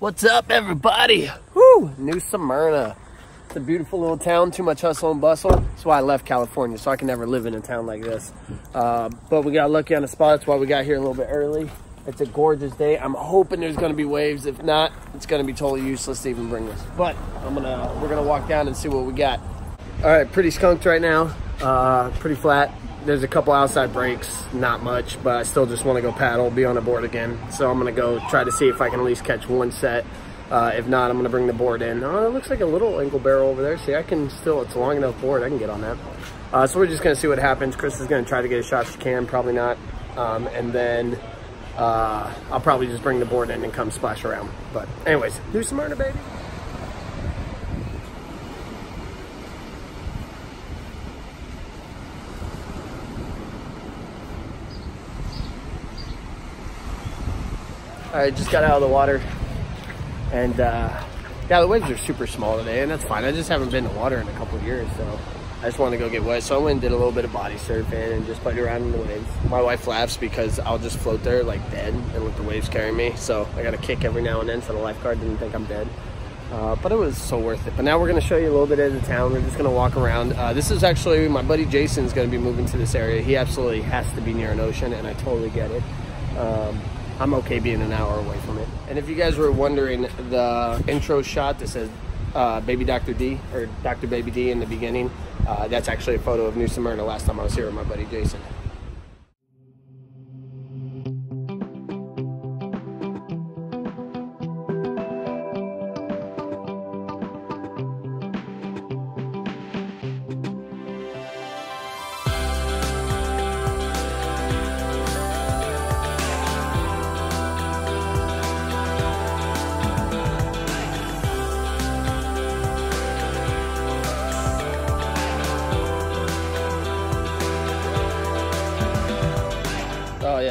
What's up, everybody? Woo! New Smyrna. It's a beautiful little town, too much hustle and bustle. That's why I left California, so I can never live in a town like this. Uh, but we got lucky on the spot. That's why we got here a little bit early. It's a gorgeous day. I'm hoping there's gonna be waves. If not, it's gonna be totally useless to even bring this. But I'm gonna, we're gonna walk down and see what we got. All right, pretty skunked right now. Uh, pretty flat. There's a couple outside breaks, not much, but I still just want to go paddle, be on the board again. So I'm gonna go try to see if I can at least catch one set. Uh, if not, I'm gonna bring the board in. Oh, it looks like a little ankle barrel over there. See, I can still, it's a long enough board, I can get on that. Uh, so we're just gonna see what happens. Chris is gonna try to get a shot if she can, probably not. Um, and then uh, I'll probably just bring the board in and come splash around. But anyways, New Smyrna, baby. Right, just got out of the water. And uh, yeah, the waves are super small today, and that's fine. I just haven't been to water in a couple years, so I just wanted to go get wet. So I went and did a little bit of body surfing and just played around in the waves. My wife laughs because I'll just float there like dead and let the waves carry me. So I got to kick every now and then so the lifeguard didn't think I'm dead. Uh, but it was so worth it. But now we're going to show you a little bit of the town. We're just going to walk around. Uh, this is actually, my buddy Jason's going to be moving to this area. He absolutely has to be near an ocean, and I totally get it. Um, I'm okay being an hour away from it. And if you guys were wondering, the intro shot that says uh, Baby Dr. D or Dr. Baby D in the beginning, uh, that's actually a photo of New Smyrna last time I was here with my buddy Jason.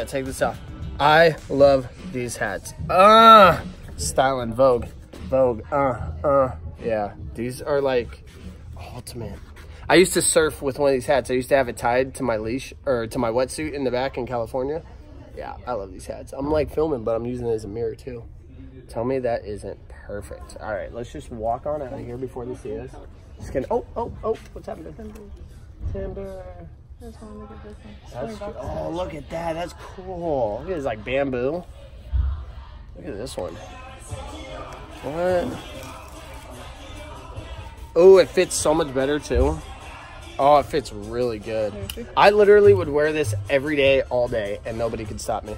Take this off. I love these hats. Uh, styling Vogue, Vogue. Uh, uh, yeah. These are like ultimate. I used to surf with one of these hats. I used to have it tied to my leash or to my wetsuit in the back in California. Yeah, I love these hats. I'm like filming, but I'm using it as a mirror too. Tell me that isn't perfect. All right, let's just walk on out of here before they see us. Just gonna. Oh, oh, oh! What's happening? Timber. Timber. This one, look at this one. That's, oh, look at that. That's cool. Look at this, like bamboo. Look at this one. What? Oh, it fits so much better too. Oh, it fits really good. I literally would wear this every day, all day, and nobody could stop me.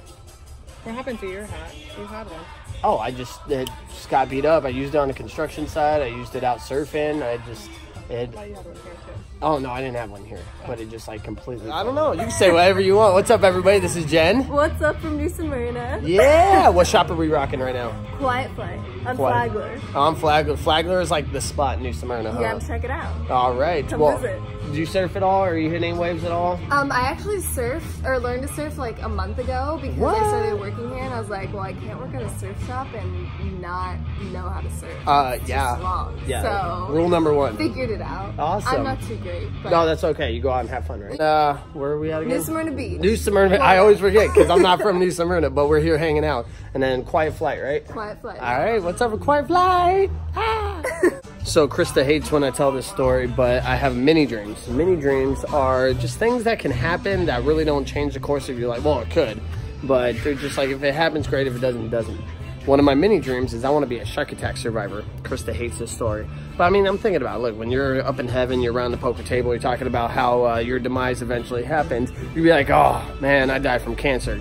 What happened to your hat? You had one. Oh, I just it just got beat up. I used it on the construction side. I used it out surfing. I just it. I thought you had one here too. Oh no, I didn't have one here, but it just like completely. I don't know. You can say whatever you want. What's up, everybody? This is Jen. What's up from New Smyrna? Yeah. What shop are we rocking right now? Quiet Flight. I'm Quiet. Flagler. Oh, I'm Flagler. Flagler is like the spot in New Smyrna, huh? Yeah, check it out. All right. Come well, visit. Do you surf at all? Or are you hitting any waves at all? Um, I actually surfed or learned to surf like a month ago because What? I started working here and I was like, well, I can't work at a surf shop and not know how to surf. Uh, It's yeah. wrong. Yeah. So Rule number one. figured it out. Awesome. I'm not too great, but No, that's okay. You go out and have fun, right? Uh, where are we at again? New Smyrna Beach. New Smyrna. I always forget because I'm not from New Smyrna, but we're here hanging out. And then Quiet Flight, right? Quiet Flight. All right, what's up with Quiet Flight? Ah. so Krista hates when I tell this story, but I have mini dreams. Mini dreams are just things that can happen that really don't change the course of your life. Well, it could, but they're just like if it happens, great. If it doesn't, it doesn't. One of my mini dreams is I want to be a shark attack survivor. Krista hates this story, but I mean, I'm thinking about it. look when you're up in heaven, you're around the poker table, you're talking about how uh, your demise eventually happened. You'd be like, oh man, I died from cancer.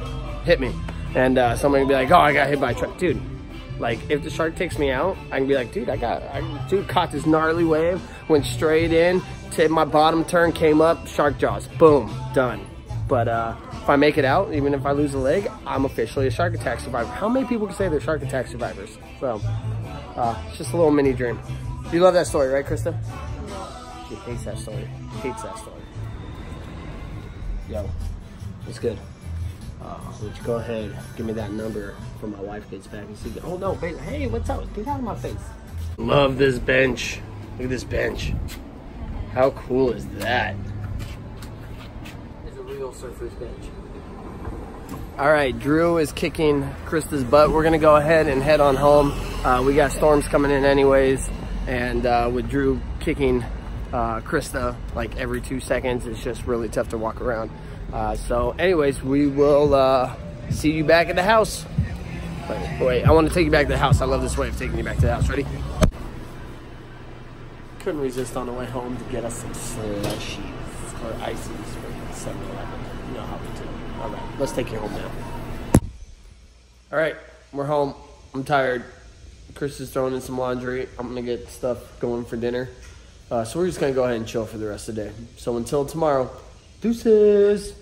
Hit me, and uh, somebody would be like, oh, I got hit by a truck, dude. Like if the shark takes me out, I can be like, dude, I got, I, dude caught this gnarly wave, went straight in, to my bottom turn, came up, shark jaws, boom, done. But uh, if I make it out, even if I lose a leg, I'm officially a shark attack survivor. How many people can say they're shark attack survivors? So uh, it's just a little mini dream. You love that story, right, Krista? She hates that story. Hates that story. Yo, it's good. Uh, would you go ahead, give me that number for my wife gets back and see. Oh no, baby. Hey, what's up? Get out of my face. Love this bench. Look at this bench. How cool is that? It's a real surfer's bench. All right, Drew is kicking Krista's butt. We're gonna go ahead and head on home. Uh, we got storms coming in anyways, and uh, with Drew kicking uh, Krista like every two seconds, it's just really tough to walk around. Uh, so anyways, we will uh, see you back at the house. Wait, wait, I want to take you back to the house. I love this way of taking you back to the house. Ready? Couldn't resist on the way home to get us some slushies or ices from 7-Eleven. You know how we do. All right, let's take you home now. All right, we're home. I'm tired. Chris is throwing in some laundry. I'm gonna get stuff going for dinner. Uh, so we're just gonna go ahead and chill for the rest of the day. So until tomorrow, deuces.